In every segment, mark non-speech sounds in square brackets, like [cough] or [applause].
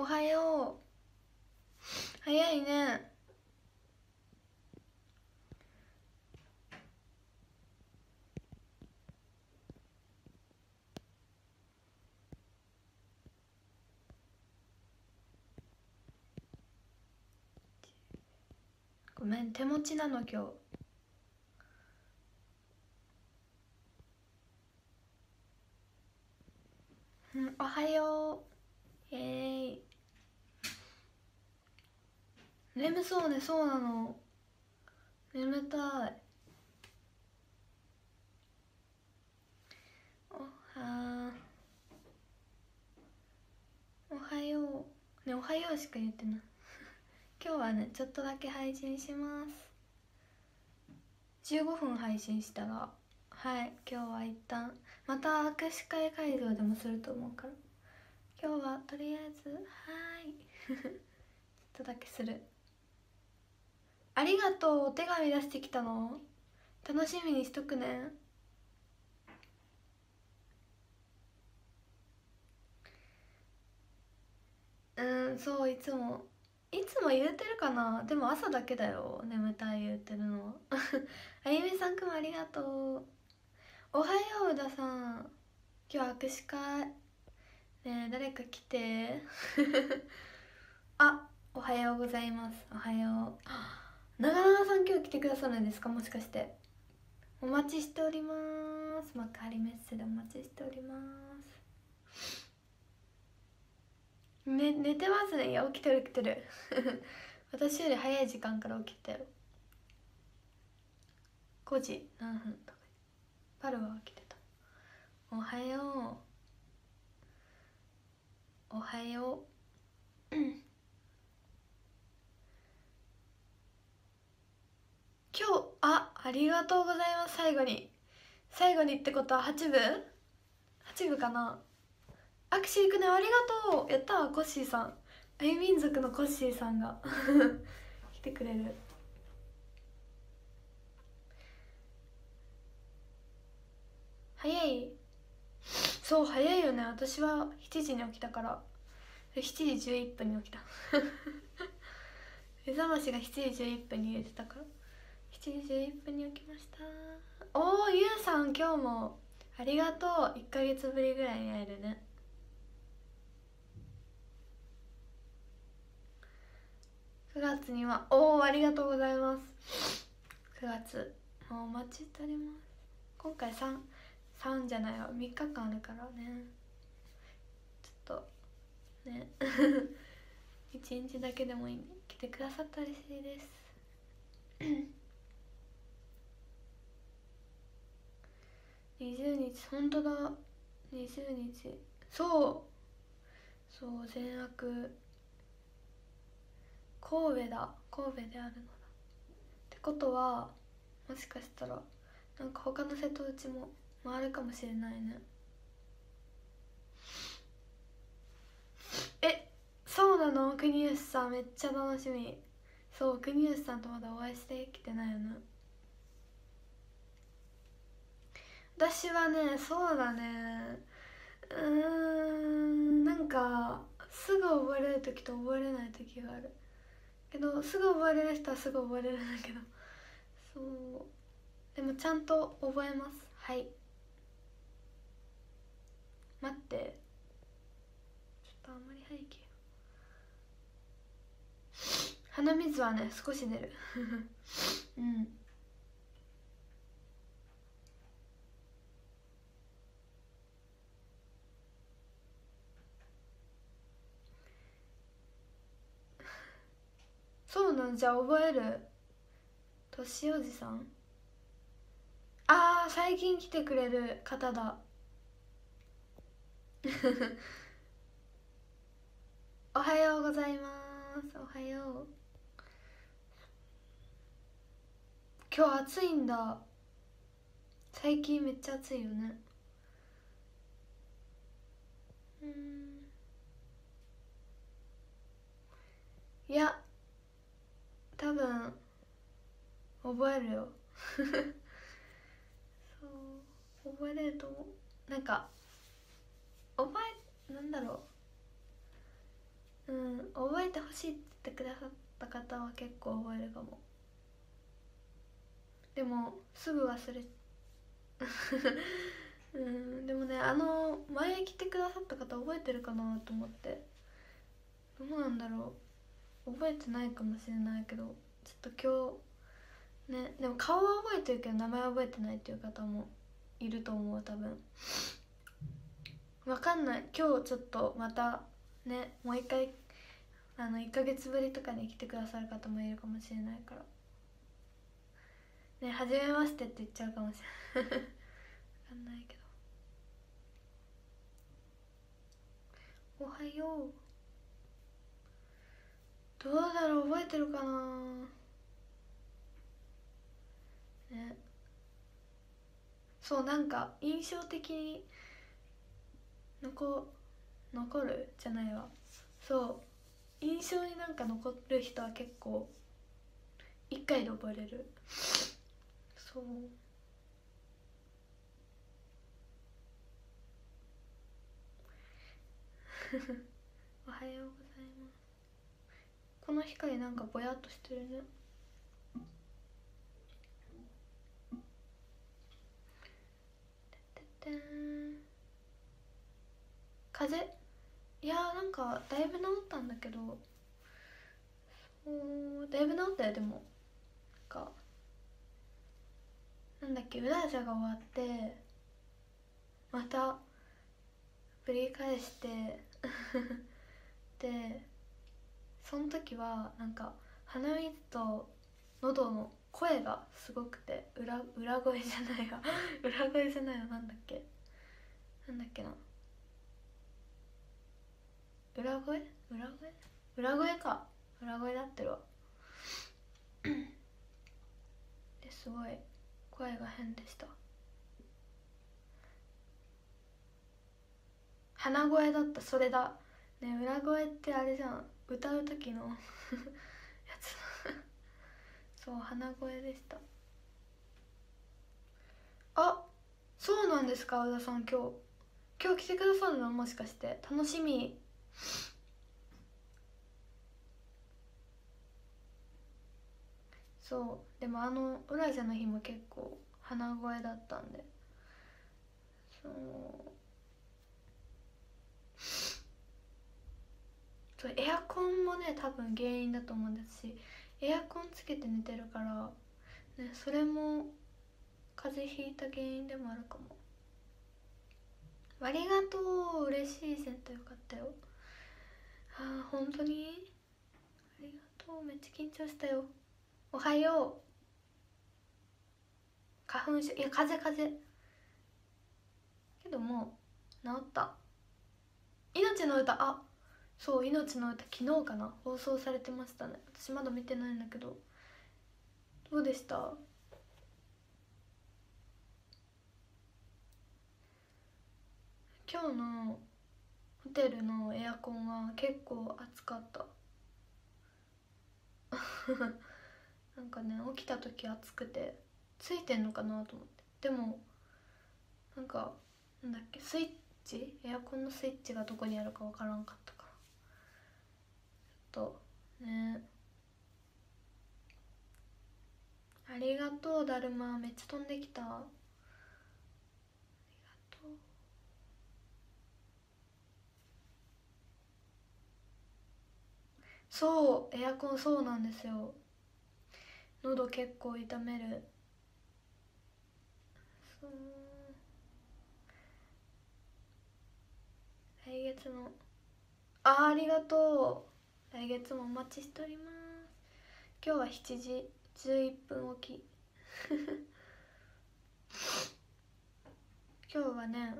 おはよう。早いね。ごめん手持ちなの今日うんおはようイエーイそうねそうなの。眠たい。おはおはよう。ねおはようしか言ってない。[laughs] 今日はねちょっとだけ配信します。15分配信したら。はい今日は一旦。また握手会会場でもすると思うから。今日はとりあえずはい。[laughs] ちょっとだけする。ありがとうお手紙出してきたの。楽しみにしとくね。うんそういつも。いつも言うてるかな。でも朝だけだよ。眠たい言うてるの。[laughs] あゆみさんくんもありがとう。おはよう宇田さん。今日握手会。ねえ誰か来て。[laughs] あおはようございます。おはよう。長々さん今日来てくださるんですか？もしかして。お待ちしております。幕張メッセでお待ちしております。ね、寝てますね。いや起きてる起きてる。[laughs] 私より早い時間から起きてる。5時何分とか。パルは起きてた。おはよう。おはよう今日ありがとうございます。最後に。最後にってことは8部 ?8 部かな？握手行くね。ありがとう。やったコッシーさん。あゆ民族のコッシーさんが。[laughs] 来てくれる。早い。そう早いよね。私は7時に起きたから。7時11分に起きた。目覚ましが7時11分に入れてたから。7時11分に起きました。おおゆうさん今日もありがとう。1か月ぶりぐらいに会えるね。9月にはおおありがとうございます。9月もうお待ちしております。今回 3, 3じゃないわ。3日間あるからね。ちょっとね。[laughs] 1日だけでもいいんで来てくださったら嬉しいです。20日本当だ。20日。そう。そう善悪。神戸だ。神戸であるのだ。ってことはもしかしたらなんか他の瀬戸内も回るかもしれないね。えそうなの？国吉さんめっちゃ楽しみ。そう国吉さんとまだお会いしてきてないよね。私はねそうだね。うんなんかすぐ覚えれる時と覚えれない時がある。けどすぐ覚えれる人はすぐ覚えれるんだけど。そう。でもちゃんと覚えます。はい。待って。ちょっとあんまり背景鼻水はね少し出る。[laughs] うん。そうなんじゃ覚える。年おじさん。あー最近来てくれる。方だ。[laughs] おはようございます。おはよう。今日暑いんだ。最近めっちゃ暑いよね。うん。いや多分覚えるよ。[laughs] そう覚えれると思う。なんか覚えなんだろう。うん覚えてほしいって言ってくださった方は結構覚えるかも。でもすぐ忘れ [laughs] うんでもねあの前来てくださった方覚えてるかなと思って。どうなんだろう。覚えてないかもしれないけどちょっと今日ねでも顔は覚えてるけど名前覚えてないっていう方もいると思う多分。わかんない。今日ちょっとまたねもう一回あの1ヶ月ぶりとかに来てくださる方もいるかもしれないから。ね初めましてって言っちゃうかもしれない。わかんないけど。おはよう。どうだろう覚えてるかな？ねそうなんか印象的に残残る？じゃないわ。そう。印象になんか残る人は結構一回で覚えれる。そう。[laughs] おはようございます。この光なんかぼやっとしてるね。風？いやーなんかだいぶ治ったんだけど。そうだいぶ治ったよ。でもなんかなんだっけ裏じゃが終わってまたぶり返して [laughs] でその時はなんか鼻水と喉の声がすごくて裏裏声じゃないわ。[laughs] 裏声じゃないわ。なんだっけ？なんだっけな。裏声？裏声？裏声か。裏声だってるわ。ですごい声が変でした。鼻声だった。それだ。ね裏声ってあれじゃん。歌う時の [laughs] やつ。そう鼻声でした。あそうなんですか宇田さん今日。今日来てくださるの？もしかして。楽しみ。そう。でもあの「ウラジャの日」も結構鼻声だったんで。そう。そうエアコンもね多分原因だと思うんですしエアコンつけて寝てるから、ね、それも風邪ひいた原因でもあるかも。ありがとう嬉しいセンターよかったよ。あー本当に？ありがとうめっちゃ緊張したよ。おはよう。花粉症いや風邪風邪。けどもう治った。命の歌。あそう「命の歌」昨日かな。放送されてましたね。私まだ見てないんだけど。どうでした？今日のホテルのエアコンは結構暑かった。[laughs] なんかね起きた時暑くてついてんのかなと思って。でもなんかなんだっけスイッチ？エアコンのスイッチがどこにあるかわからんかったかとね。ありがとうだるま。めっちゃ飛んできた。ありがとう。そうエアコンそうなんですよ。喉結構痛める。そう。来月の。あありがとう。来月もお待ちしております。今日は7時11分起き。[laughs] 今日はね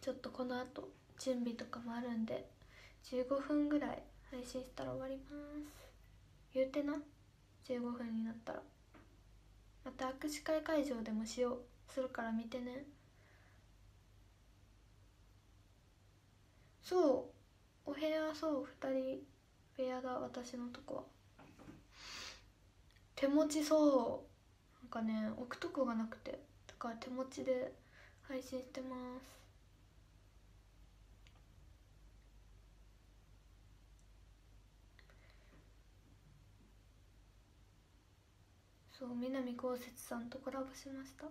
ちょっとこの後準備とかもあるんで15分ぐらい配信したら終わります。言うてな。15分になったら。また握手会会場でもしよう。するから見てね。そう。お部屋そう2人部屋が私のとこは。手持ちそう。なんかね置くとこがなくて。だから手持ちで配信してます。そう南こうせつさんとコラボしました。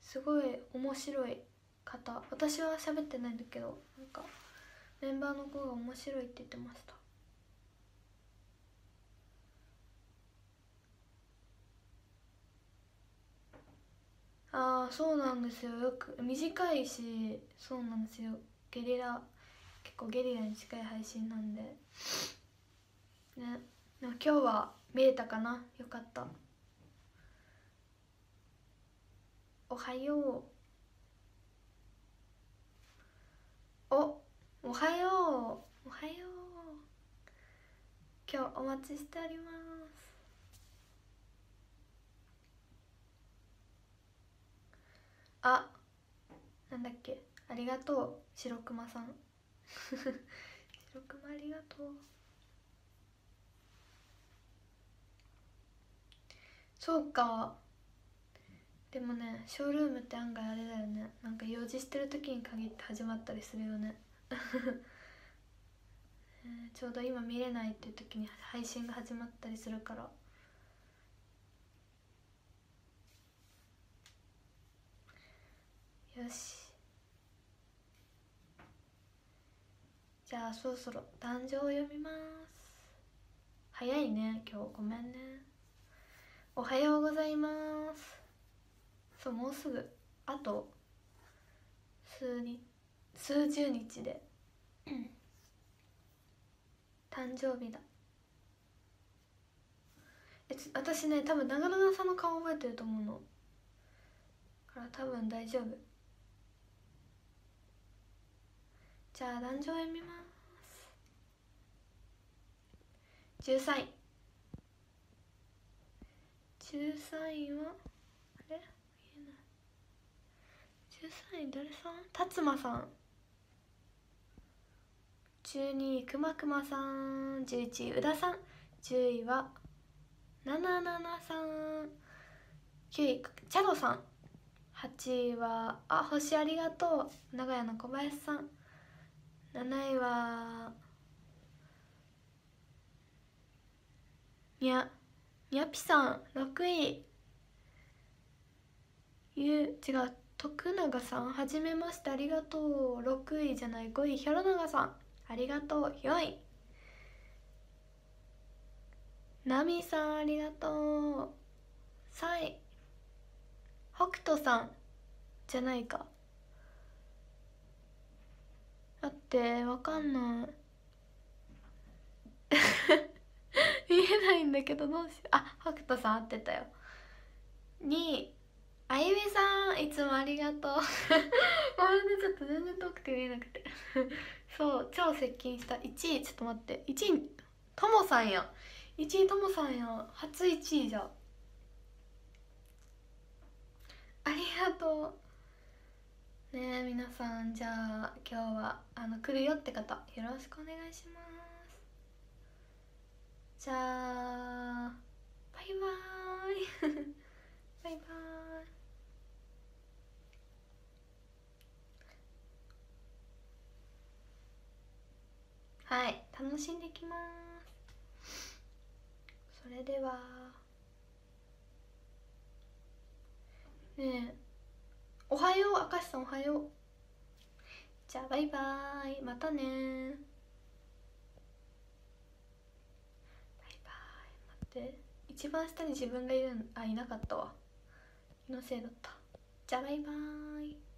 すごい面白い方。私は喋ってないんだけどなんかメンバーの子が面白いって言ってました。ああそうなんですよ。よく短いしそうなんですよ。ゲリラ結構ゲリラに近い配信なんで。ねでも今日は見れたかな。よかった。おはようおおはようおはよう。今日お待ちしております。あなんだっけ。ありがとう。白熊さん。[laughs] 白熊ありがとう。そうか。でもねショールームって案外あれだよね。なんか用事してる時に限って始まったりするよね。[laughs] ちょうど今見れないっていう時に配信が始まったりするから。よし。じゃあそろそろ誕生を読みます。早いね今日。ごめんね。おはようございます。そうもうすぐ。あと数に数十日で。誕生日だ。え私ね多分長野さんの顔覚えてると思うの。から多分大丈夫。じゃあ壇上読みます。13位。13位はあれ？言えない。13位誰さん？辰馬さん。12位くまくまさん11位宇田さん。10位はななななさん。9位チャドさん。8位はあ星ありがとう。長屋の小林さん。7位はにゃにゃぴさん。6位ゆ違う徳永さん。はじめましてありがとう。6位じゃない5位ひょろながさん。ありがとう。4位ナミさんありがとう。3位北斗さんじゃないか。だってわかんない。[laughs] 見えないんだけどどうしよう。あ北斗さん合ってたよ。2位あゆみさんいつもありがとう。[laughs] ごめんねちょっと全然遠くて見えなくて。[laughs] そう超接近した1位。ちょっと待って。1位ともさんや。1位ともさんや。初1位じゃ。ありがとう。ねえ皆さんじゃあ今日はあの来るよって方よろしくお願いします。じゃあバイバーイ。バイバーイ。[laughs] はい楽しんできます。それでは。ねえ。おはよう明石さんおはよう。じゃあバイバーイ。またね。バイバーイ。待って。一番下に自分がいるあいなかったわ。気のせいだった。じゃあバイバーイ。